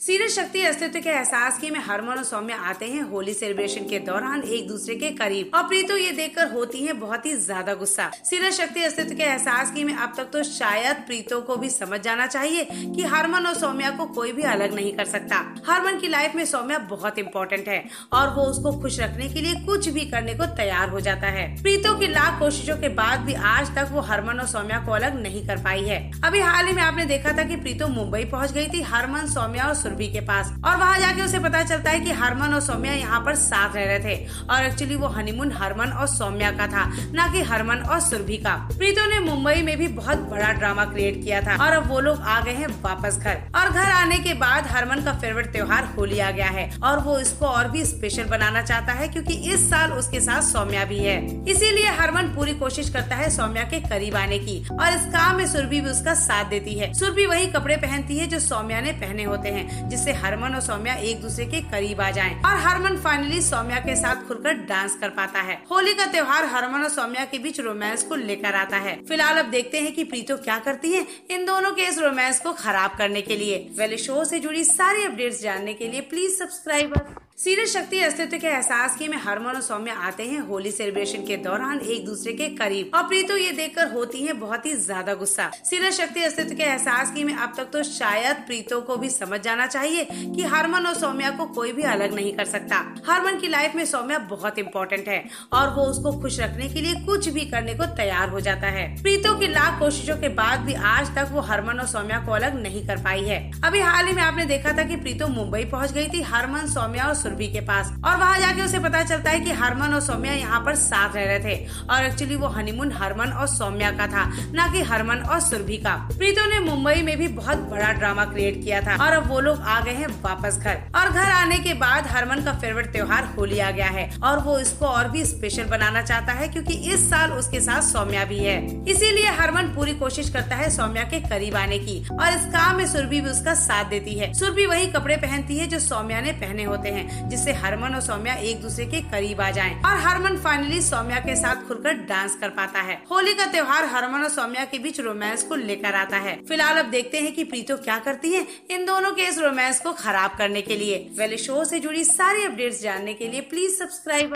Series शक्ति अस्तित्व के एहसास की में हरमन और सौम्य आते हैं। होली सेलिब्रेशन के दौरान एक दूसरे के करीब। और प्रीतो ये देखकर होती है बहुत ही ज़्यादा गुस्सा। सीरज शक्ति अस्तित्व के एहसास की में अब तक तो शायद प्रीतो को भी समझ जाना चाहिए कि हरमन और सौम्या को कोई भी अलग नहीं कर सकता। हरमन की लाइफ में सौम्या बहुत इम्पोर्टेंट है और वो उसको खुश रखने के लिए कुछ भी करने को तैयार हो जाता है। प्रीतो की लाख कोशिशों के बाद भी आज तक वो हरमन और सौम्या को अलग नहीं कर पाई है। अभी हाल ही में आपने देखा था कि प्रीतो मुंबई पहुँच गई थी। हरमन, सौम्या और सुरभि के पास। और वहाँ जाके उसे पता चलता है कि हरमन और सौम्या यहाँ पर साथ रह रहे थे। और एक्चुअली वो हनीमून हरमन और सौम्या का था, न कि हरमन और सुरभि का। प्रीतो ने मुंबई में भी बहुत बड़ा ड्रामा क्रिएट किया था और अब वो लोग आ गए हैं वापस घर। और घर आने के बाद हरमन का फेवरेट त्योहार होली आ गया है। और वो इसको और भी स्पेशल बनाना चाहता है क्योंकि इस साल उसके साथ सौम्या भी है। इसीलिए हरमन पूरी कोशिश करता है सौम्या के करीब आने की। और इस काम में सुरभि भी उसका साथ देती है। सुरभि वही कपड़े पहनती है जो सौम्या ने पहने होते हैं। जिससे हरमन और सौम्या एक दूसरे के करीब आ जाएँ और हरमन फाइनली सौम्या के साथ खुलकर डांस कर पाता है। होली का त्योहार हरमन और सौम्या के बीच रोमांस को लेकर आता है। फ़िलहाल अब देखते हैं कि प्रीतो क्या करती है इन दोनों के इस रोमांस को खराब करने के लिए। वेले शो से जुड़ी सारी अपडेट्स जानने के लिए प्लीज़ सब्सक्राइब सीरज शक्ति अस्तित्व के एहसास की में हरमन और सौम्य आते हैं। होली सेलिब्रेशन के दौरान एक दूसरे के करीब। और प्रीतो ये देखकर होती है बहुत ही ज़्यादा गुस्सा। सीरज शक्ति अस्तित्व के एहसास की में अब तक तो शायद प्रीतो को भी समझ जाना चाहिए कि हरमन और सौम्या को कोई भी अलग नहीं कर सकता। हरमन की लाइफ में सौम्या बहुत इम्पोर्टेंट है और वो उसको खुश रखने के लिए कुछ भी करने को तैयार हो जाता है। प्रीतो की लाख कोशिशों के बाद भी आज तक वो हरमन और सौम्या को अलग नहीं कर पाई है। अभी हाल ही में आपने देखा था कि प्रीतो मुंबई पहुँच गई थी। हरमन, सौम्या और सुरभि के पास। और वहाँ जाके उसे पता चलता है कि हरमन और सौम्या यहाँ पर साथ रह रहे थे। और एक्चुअली वो हनीमून हरमन और सौम्या का था, न कि हरमन और सुरभि का। प्रीतो ने मुंबई में भी बहुत बड़ा ड्रामा क्रिएट किया था और अब वो लोग आ गए हैं वापस घर। और घर आने के बाद हरमन का फेवरेट त्योहार होली आ गया है। और वो इसको और भी स्पेशल बनाना चाहता है क्योंकि इस साल उसके साथ सौम्या भी है। इसीलिए हरमन पूरी कोशिश करता है सौम्या के करीब आने की। और इस काम में सुरभि भी उसका साथ देती है। सुरभि वही कपड़े पहनती है जो सौम्या ने पहने होते हैं। जिससे हरमन और सौम्या एक दूसरे के करीब आ जाएँ। और हरमन फाइनली सौम्या के साथ खुलकर डांस कर पाता है। होली का त्योहार हरमन और सौम्या के बीच रोमांस को लेकर आता है। फ़िलहाल अब देखते हैं कि प्रीतो क्या करती है इन दोनों के इस रोमांस को खराब करने के लिए। वेले शो से जुड़ी सारी अपडेट्स जानने के लिए प्लीज़ सब्सक्राइब